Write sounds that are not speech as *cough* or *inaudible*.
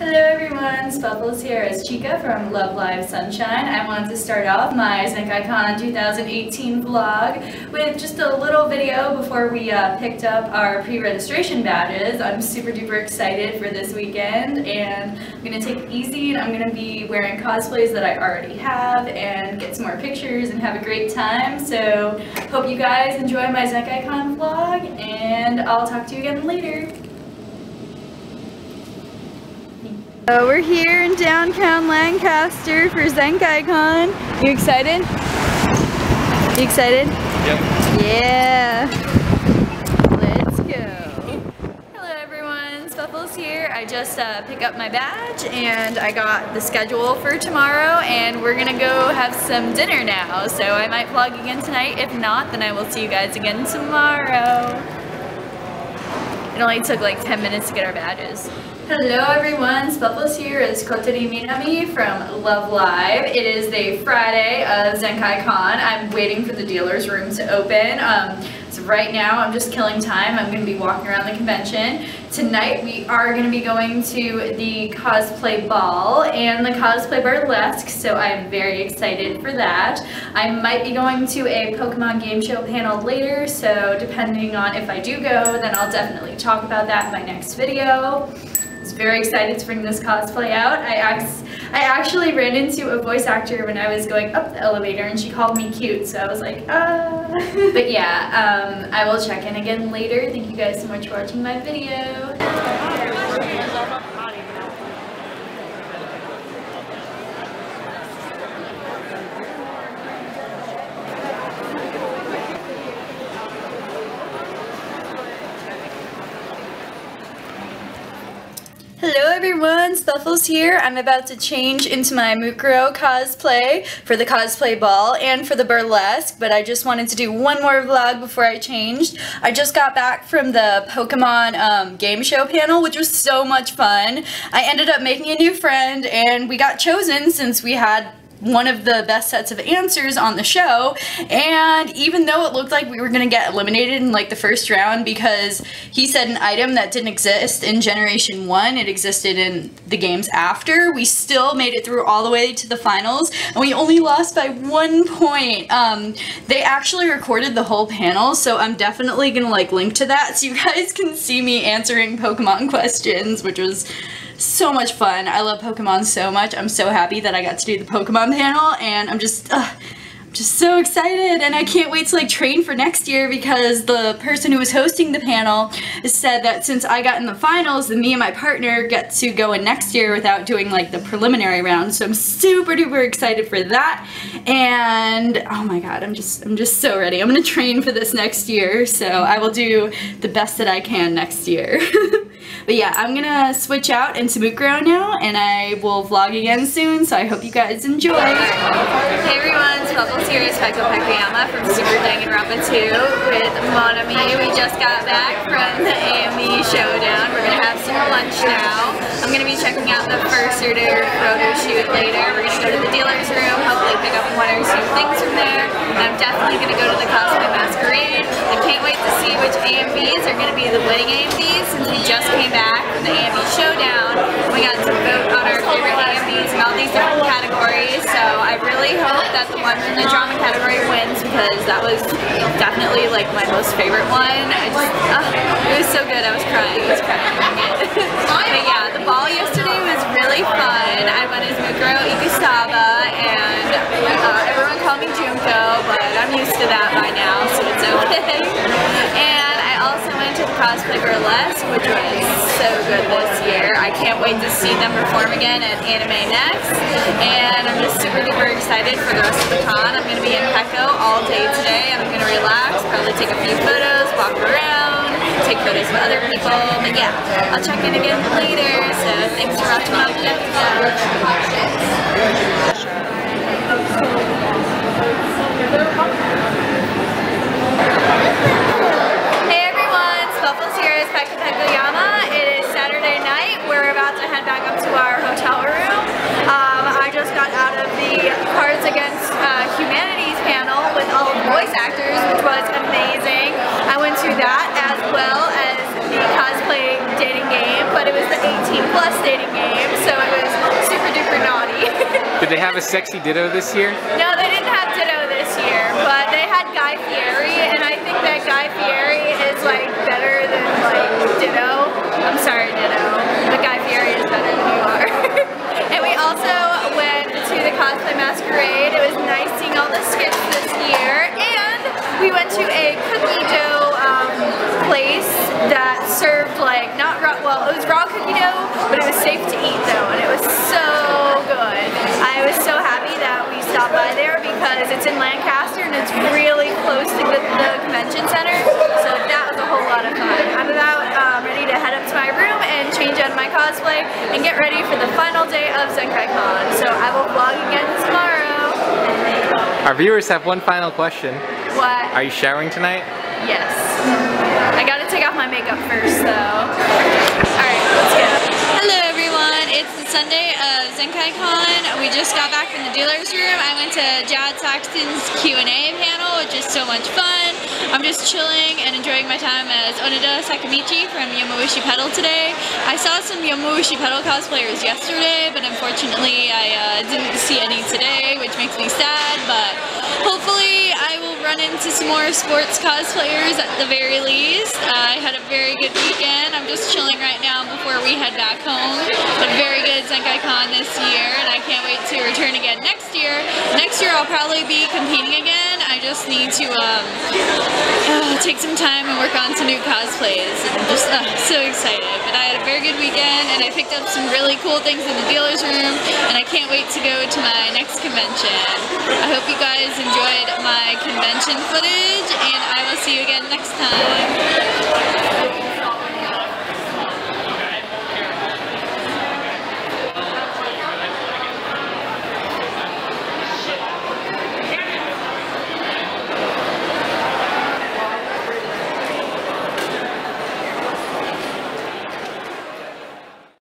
Hello everyone, Spufflez here as Chika from Love Live Sunshine. I wanted to start off my Zenkaikon 2018 vlog with just a little video before we uh, picked up our pre-registration badges. I'm super duper excited for this weekend and I'm going to take it easy and I'm going to be wearing cosplays that I already have and get some more pictures and have a great time. So hope you guys enjoy my Zenkaikon vlog and I'll talk to you again later. Uh, we're here in downtown Lancaster for Zenkaikon. You excited? You excited? Yep. Yeah. Let's go. Hello everyone, Spufflez here. I just uh, picked up my badge and I got the schedule for tomorrow and we're gonna go have some dinner now. So I might vlog again tonight. If not, then I will see you guys again tomorrow. It only took like 10 minutes to get our badges. Hello everyone, Spufflez here is Kotori Minami from Love Live. It is the Friday of Zenkaikon. I'm waiting for the dealer's room to open. Um, so right now I'm just killing time. I'm going to be walking around the convention. Tonight we are going to be going to the cosplay ball and the cosplay burlesque, so I'm very excited for that. I might be going to a Pokemon game show panel later, so depending on if I do go, then I'll definitely talk about that in my next video very excited to bring this cosplay out. I, I actually ran into a voice actor when I was going up the elevator and she called me cute, so I was like, ah. *laughs* but yeah, um, I will check in again later. Thank you guys so much for watching my video. Hello everyone, here. I'm about to change into my Mukuro cosplay for the cosplay ball and for the burlesque, but I just wanted to do one more vlog before I changed. I just got back from the Pokemon um, game show panel, which was so much fun. I ended up making a new friend and we got chosen since we had one of the best sets of answers on the show. And even though it looked like we were gonna get eliminated in like the first round because he said an item that didn't exist in generation 1 it existed in the games after we still made it through all the way to the finals. And we only lost by one point. Um, they actually recorded the whole panel so I'm definitely gonna like link to that so you guys can see me answering Pokemon *laughs* questions which was so much fun. I love Pokemon so much. I'm so happy that I got to do the Pokemon panel and I'm just, uh, I'm just so excited and I can't wait to like train for next year because the person who was hosting the panel said that since I got in the finals then me and my partner get to go in next year without doing like the preliminary round so I'm super duper excited for that and oh my god I'm just I'm just so ready I'm gonna train for this next year so I will do the best that I can next year *laughs* But yeah, I'm gonna switch out into Mukuro now, and I will vlog again soon, so I hope you guys enjoy. Hey everyone, it's Spufflez here, it's Peko Pekoyama from Super Danganronpa 2 with Monami. We just got back from the AMV showdown. We're gonna have some lunch now. I'm gonna be checking out the Fursuiter photo shoot later. We're gonna go to the dealer's room, hopefully pick up one or two things from there. I'm definitely gonna go to the Cosplay Masquerade. I can't wait to see which AMVs are gonna be the winning AMVs since we just came back from the AMV showdown. We got to vote on our favorite AMVs and all these different categories. So I really hope that the one in the drama category wins because that was definitely like my most favorite one. Just, uh, it was so good. I was crying. I was crying. *laughs* but yeah, the ball yesterday was really fun. I went as Mukuro Ikusaba and uh, everyone called me Junko, but I'm used to that by now, so it's okay. *laughs* and also went to the Cosplay Burlesque, which was so good this year. I can't wait to see them perform again at Anime Next. And I'm just super duper excited for the rest of the con. I'm going to be in Peko all day today. I'm going to relax, probably take a few photos, walk around, take photos of other people. But yeah, I'll check in again later. So thanks for watching my video. Hey everyone, Spufflez here is Peko Pekoyama. It is Saturday night. We're about to head back up to our hotel room. Um, I just got out of the Cards Against uh, Humanities panel with all the voice actors, which was amazing. I went to that as well as the cosplay dating game, but it was the 18 plus dating game. So it was super duper naughty. *laughs* Did they have a sexy Ditto this year? No, they didn't have Ditto this year, but they had Guy Fieri, and I think that Guy Fieri is like better than like Ditto. I'm sorry, Ditto, but Guy Fieri is better than you are. and we also went to the Cosplay Masquerade. It was nice seeing all the skits this year, and we went to a cookie dough um, place that served like not raw, well it was raw cookie dough, but it was safe to eat though, and it was so good. I was so happy that we stopped by there because it's in Lancaster and it's really close to the, the convention center, so that was a whole lot of fun. I'm about um, ready to head up to my room and change out of my cosplay and get ready for the final day of Zenkaikon. So I will vlog again tomorrow. Our viewers have one final question. What? Are you showering tonight? Yes. I gotta take off my makeup first though. Alright, let's go. Hello everyone, it's the Sunday of Zenkaikon. We just got back from the dealer's room. I went to Jad Saxton's Q&A panel, which is so much fun. I'm just chilling and enjoying my time as Onoda Sakamichi from Yowamushi Pedal today. I saw some Yowamushi Pedal cosplayers yesterday, but unfortunately I uh, didn't see any today, which makes me sad, but run into some more sports cosplayers at the very least. Uh, I had a very good weekend. I'm just chilling right now before we head back home. But very good Zenkaikon this year, and I can't wait to return again next year. Next year I'll probably be competing again. I just need to um, uh, take some time and work on some new cosplays. I'm just uh, so excited. But I had a very good weekend, and I picked up some really cool things in the dealer's room, and I can't wait to go to my next convention. I hope you guys enjoyed my convention footage, and I will see you again next time.